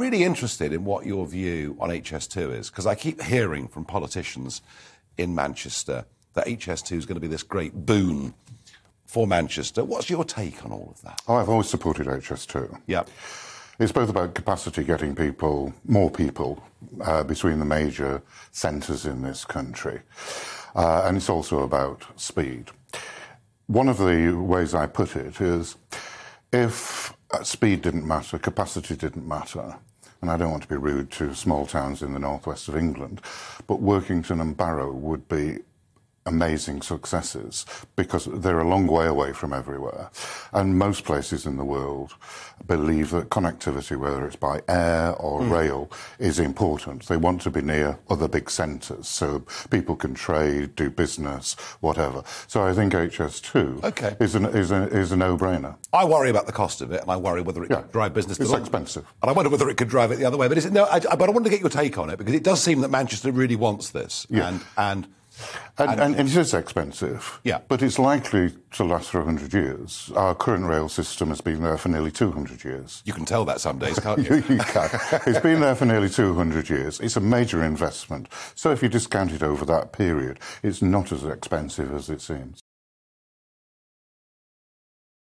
really interested in what your view on HS2 is, because I keep hearing from politicians in Manchester that HS2 is going to be this great boon for Manchester. What's your take on all of that? Oh, I've always supported HS2. Yeah. It's both about capacity, getting people, more people, uh, between the major centres in this country, uh, and it's also about speed. One of the ways I put it is if Uh, speed didn't matter, capacity didn't matter, and I don't want to be rude to small towns in the northwest of England, but Workington and Barrow would be amazing successes because they're a long way away from everywhere. And most places in the world believe that connectivity, whether it's by air or mm. rail, is important. They want to be near other big centres so people can trade, do business, whatever. So I think HS2 okay. is, an, is, a, is a no-brainer. I worry about the cost of it and I worry whether it yeah. could drive business. It's expensive. And I wonder whether it could drive it the other way. But, is it, no, I, but I want to get your take on it because it does seem that Manchester really wants this. Yeah. And, and and, and, and, it is expensive. Yeah. But it's likely to last for 100 years. Our current rail system has been there for nearly 200 years. You can tell that some days, can't you? you, you can. it's been there for nearly 200 years. It's a major investment. So if you discount it over that period, it's not as expensive as it seems.